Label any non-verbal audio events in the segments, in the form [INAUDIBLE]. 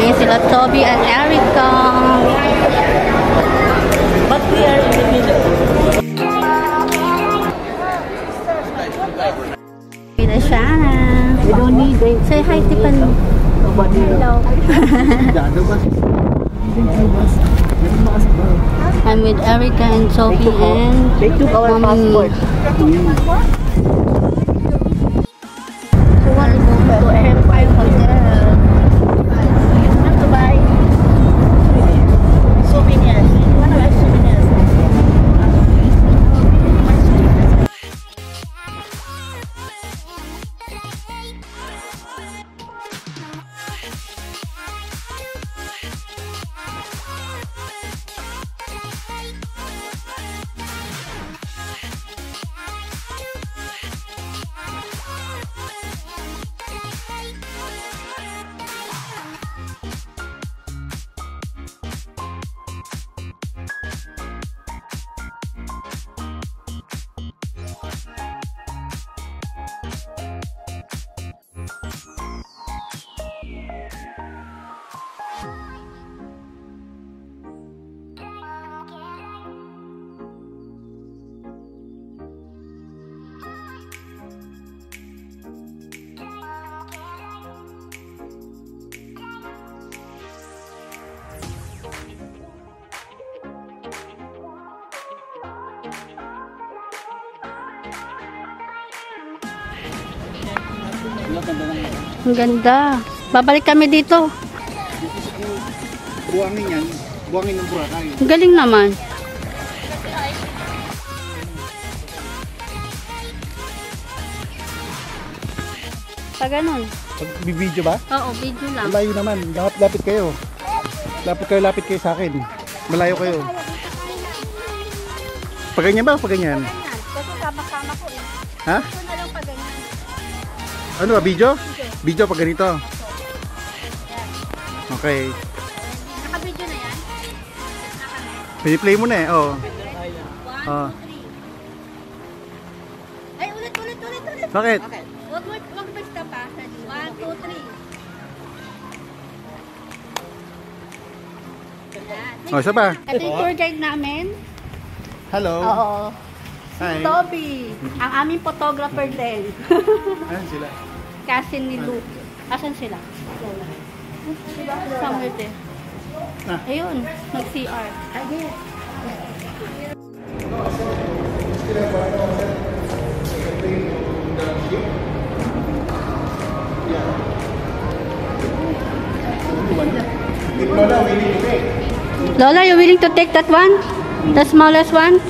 kami. Sila Toby and Erica. But we are in the middle. Sila Shana. We don't need a... Say hi, Tiffany. Nobody. Hello. [LAUGHS] I'm with Erica and our- and They took our passport. Ang ganda. Babalik kami dito. Buangin yan. Buangin ng Boracay. Galing naman. Pa ganun. Bibidyo ba? Oo, video lang. Malayo naman. Lapit, lapit kayo. Lapit kayo, lapit kayo sa akin. Malayo kayo. Pag ganyan ba? Pag ganyan? Kasi sama-sama ko eh. Ha? Ano ba? Video? Video pag ganito. Okay. Naka-video na yan? Piniplay mo na eh. Oh. One, Ah. two, three. Ay, ulit, ulit, ulit, ulit. Bakit? Wag mo, wag basta pa. One, two, three. Yan. Oh, isa pa. Ito yung tour guide namin. Hello. Oo. Hi. Toby, ang aming photographer din. [LAUGHS] Ayan sila. Cousin ni Luke. Asan sila? Somewhere there. Ah. Ayun, nag-CR. Pay. Lola, you willing to take that one? The smallest one?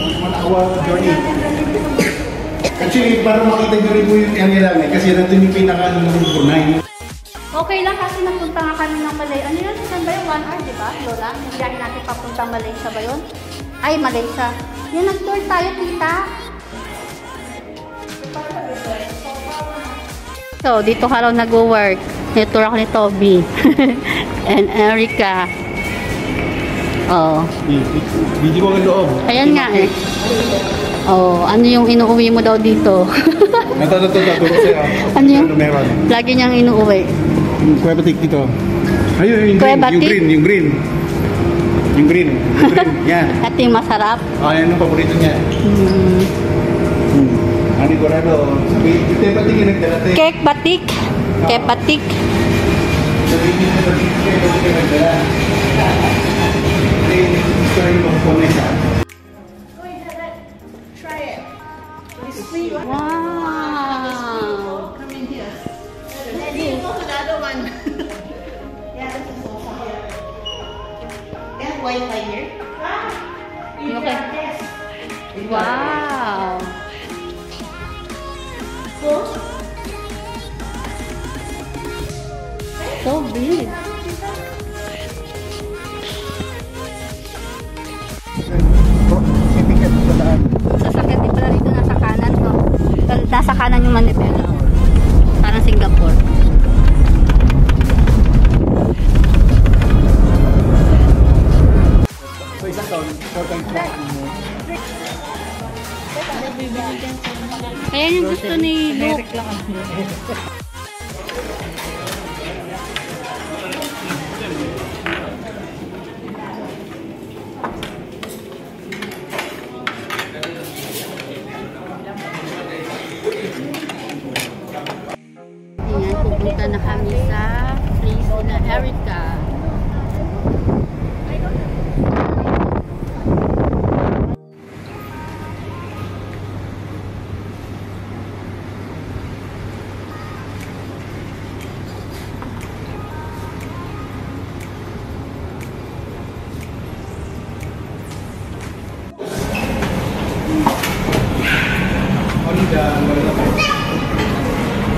One hour journey. Actually, para makita nyo rin po yung area namin kasi nandun yung pinaka ng Brunei. Okay lang kasi napunta nga kami ng Malay. Ano yun? Saan ba yun? One hour, di ba, Lola? Yung biyahe natin papunta Malaysia ba yun? Ay, Malaysia. Yan, nag-tour tayo, tita. So, dito ka raw nag-work. Nitour ako ni Toby. [LAUGHS] And Erica. Oh. Video ko ang loob. Ayan nga eh. Oh, ano yung inuuwi mo daw dito? Ito, ito, ito, ito, sa'yo. ano yung Ano meron? lagi niyang inuuwi? Yung Kuya Batik dito. Ayun, yung green, yung green, yung green. Yung green, yung [LAUGHS] green. Yan. At yung masarap. Oh, yan ang paborito niya. Hmm. Hmm. Ani Corrado. Sabi, ito yung batik yung nagdala. te. Cake batik. Cake batik. Ito yung batik try before next time. Wait, try it. It's free. Wow. wow. Come in here. Let me move another one. yeah, this is so fun. Yeah. Yeah, here. Ah, okay. Wow. So big. Nasa kanan yung Manibela. Parang Singapore. So isang taon, four times back. Ayan yung gusto ni Luke. [LAUGHS]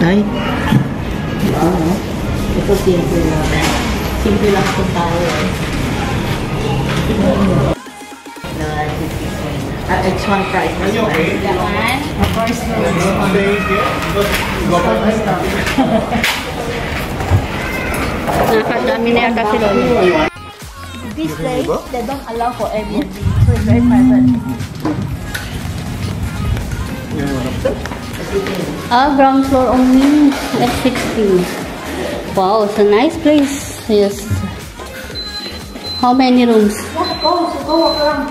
Ay. Oo. Ito simple lang. Simple lang itong tao. eh. No, uh, it's one price. Are you okay? Of course, no. Nakadami na yata sila. This place, they don't allow for Airbnb. So it's very private. Ah, ground floor only at 60. Wow, it's a nice place. Yes. How many rooms? Go, so go walk around.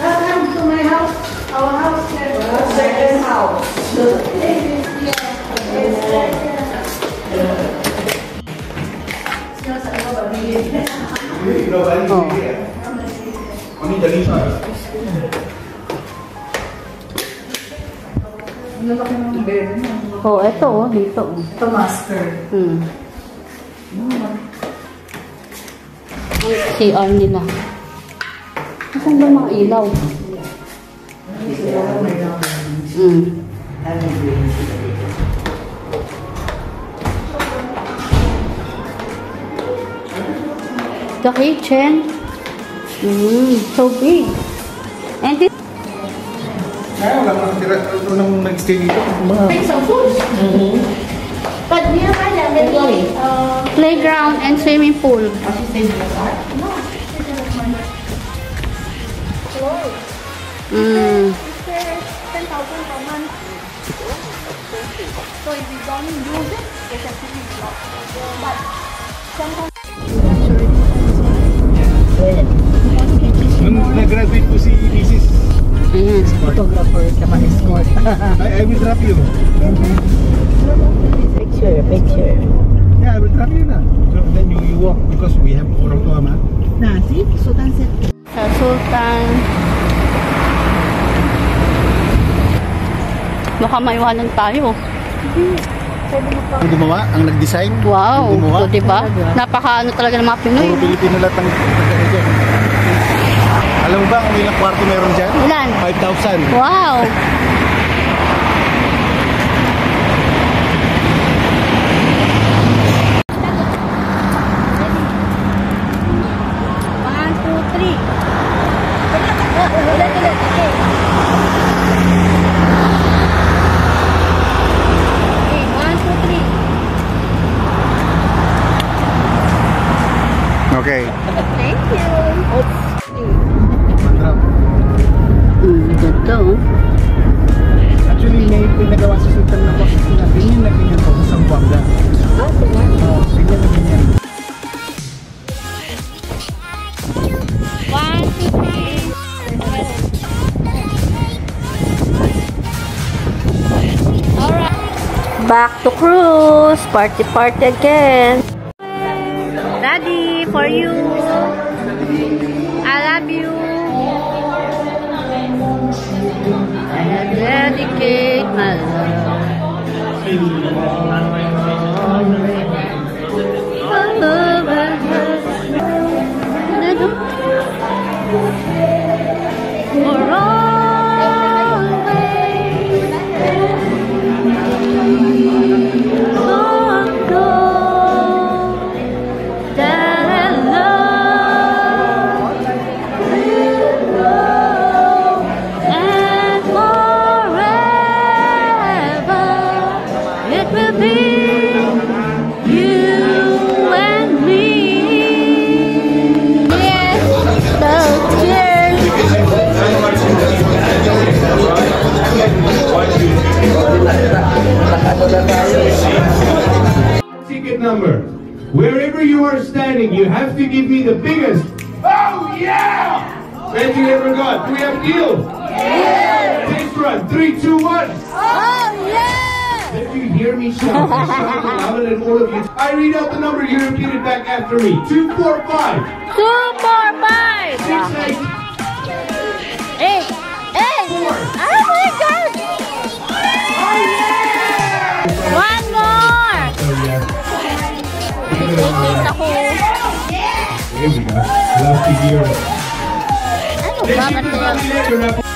Welcome to my house. Our [LAUGHS] house. Second house. Oh, oh, dito. oh. Ito master. Hmm. CR nila. Saan ba mga ilaw? Hmm. The kitchen. Mm, so big. Kaya wala mo nakatira nung nag-stay dito. Make some food. But nearby there may be uh, playground and swimming pool. what you say nearby? No. Mm. So if we don't use it, it's actually blocked. But sometimes Nung nag-graduate po si Mrs. Ayan. Photographer naman escort. [LAUGHS] I, I will drop you. picture, picture. Yeah, I will drop you na. So then you, you walk because we have orang tua ma. Nasi, Sultan said. Sa Sultan. Baka maiwanan tayo. Ang gumawa, ang nag-design. Wow. Ang gumawa. So, diba? Napaka ano talaga ng mga Pinoy. Puro Pilipino lahat ang. Alam mo ba kung ilang kwarto meron dyan? Ilan? 5,000. Wow. [LAUGHS] cruise. Party party again. Daddy, for you. I love you. I dedicate my love. Biggest. Oh yeah! Thank you ever God. Do we have deals? Yeah! Test run. Three, two, one. Oh yeah! Let you hear me shout. I shout louder than all of you. I read out the number, you repeat it back after me. Two, four, five, Two, four, five. six, eight, Eight. Eight. Oh my God. I love to hear it. Ano ba?